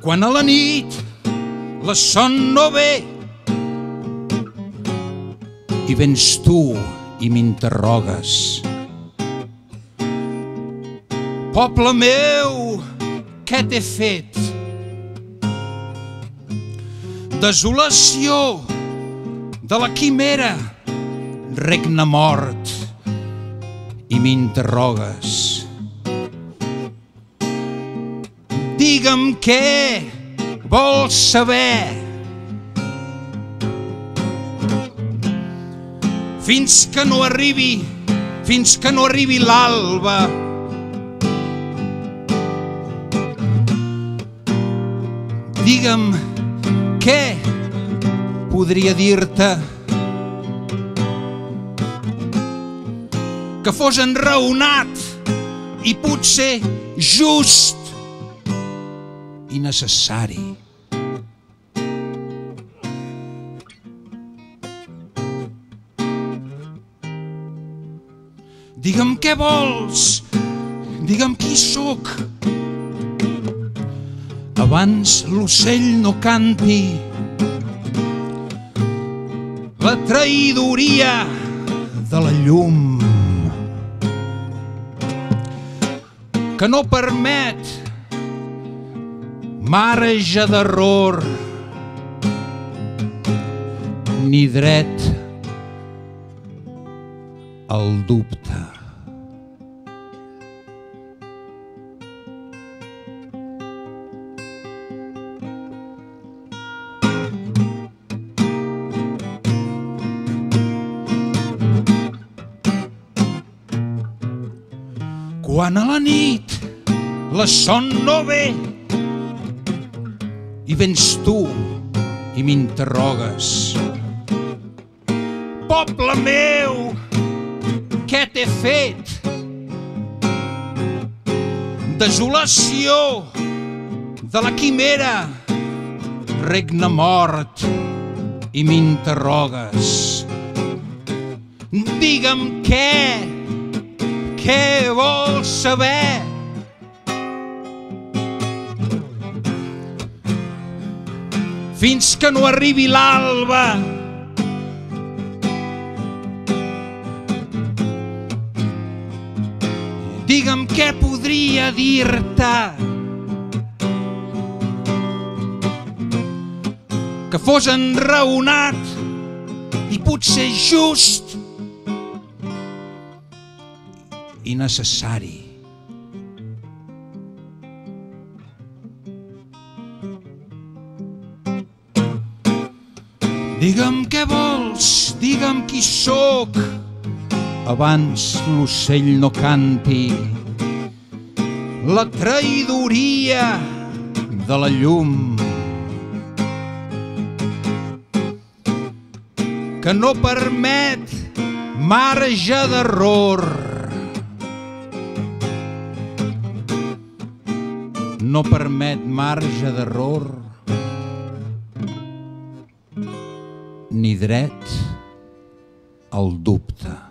quan a la nit la son no ve i vens tu i m'interrogues. Poble meu, què t'he fet? Desolació de la quimera, regne mort, i m'interrogues. Digue'm què vols saber. Fins que no arribi, fins que no arribi l'alba, digue'm què podria dir-te que fos enraonat i potser just i necessari. Digue'm què vols, digue'm qui sóc. Abans l'ocell no canti, la traïdoria de la llum que no permet marge d'error ni dret al dubte. Quan a la nit la son no ve i vens tu i m'interrogues. Poble meu, què t'he fet? Desolació de la quimera, regne mort i m'interrogues. Digue'm què, què vols saber? Fins que no arribi l'alba, Digue'm què podria dir-te que fos enraonat i potser just i necessari. Digue'm què vols, digue'm qui sóc, abans l'ocell no canti. La traïdoria de la llum que no permet marge d'error. No permet marge d'error ni dret al dubte.